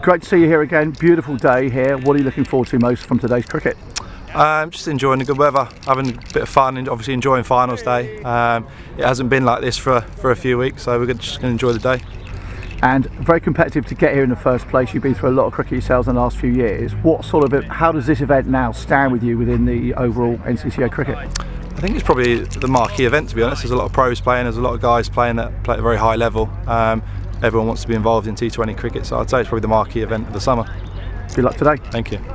great to see you here again. Beautiful day here. What are you looking forward to most from today's cricket? Um, just enjoying the good weather, having a bit of fun, and obviously enjoying finals day. Um, it hasn't been like this for for a few weeks, so we're just going to enjoy the day. And very competitive to get here in the first place. You've been through a lot of cricket yourselves in the last few years. What sort of how does this event now stand with you within the overall NCCA cricket? I think it's probably the marquee event to be honest. There's a lot of pros playing, there's a lot of guys playing that play at a very high level. Um, everyone wants to be involved in T20 cricket, so I'd say it's probably the marquee event of the summer. Good luck today. Thank you.